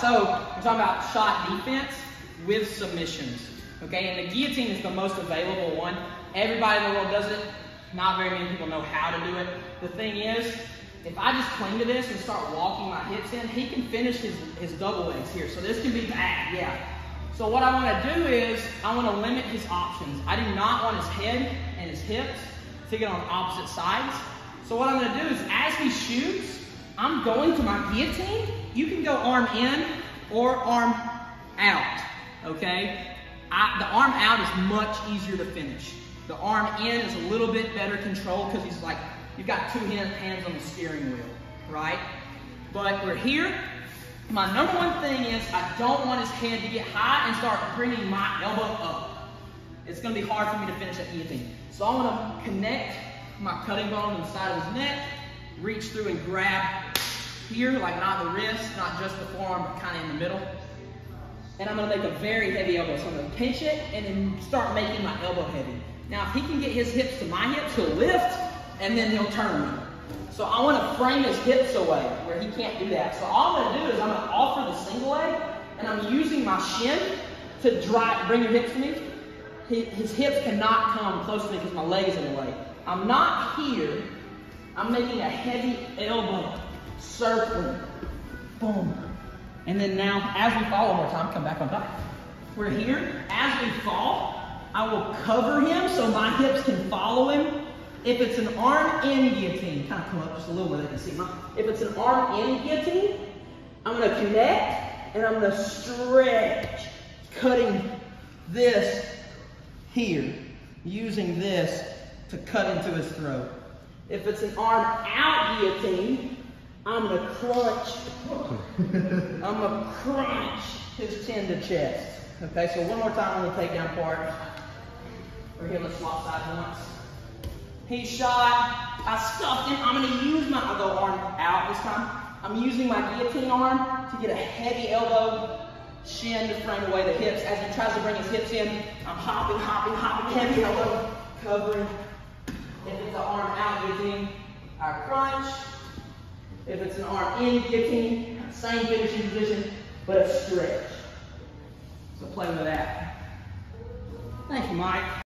so we're talking about shot defense with submissions. Okay, and the guillotine is the most available one. Everybody in the world does it. Not very many people know how to do it. The thing is, if I just cling to this and start walking my hips in, he can finish his, his double legs here. So this can be bad, yeah. So what I want to do is, I want to limit his options. I do not want his head and his hips to get on opposite sides. So what I'm going to do is, as he shoots, I'm going to my guillotine. You can go arm in or arm out, okay? I, the arm out is much easier to finish. The arm in is a little bit better control because he's like, you've got two hands on the steering wheel, right? But we're here. My number one thing is I don't want his head to get high and start bringing my elbow up. It's going to be hard for me to finish that guillotine. So I want to connect my cutting bone to the side of his neck, reach through and grab here, like not the wrist, not just the forearm, but kind of in the middle. And I'm going to make a very heavy elbow. So I'm going to pinch it and then start making my elbow heavy. Now, if he can get his hips to my hips, he'll lift and then he'll turn. So I want to frame his hips away where he can't do that. So all I'm going to do is I'm going to offer the single leg and I'm using my shin to drive, bring your hips to me. His hips cannot come close to me because my leg is in the way. I'm not here. I'm making a heavy elbow, circling, boom. And then now, as we fall one more time, come back on top. We're here. As we fall, I will cover him so my hips can follow him. If it's an arm in guillotine, kind of come up just a little bit, they can see my. If it's an arm in guillotine, I'm going to connect and I'm going to stretch, cutting this here, using this to cut into his throat. If it's an arm out guillotine, I'm gonna crunch. I'm gonna crunch his chin to chest. Okay, so one more time on the takedown part. We're here, let's swap sides once. He shot, I stuffed him. I'm gonna use my, I'll go arm out this time. I'm using my guillotine arm to get a heavy elbow, shin to frame away the hips. As he tries to bring his hips in, I'm hopping, hopping, hopping, heavy elbow, covering. If it's an arm out I crunch. If it's an arm in guillotine, same finishing position, but a stretch. So play with that. Thank you, Mike.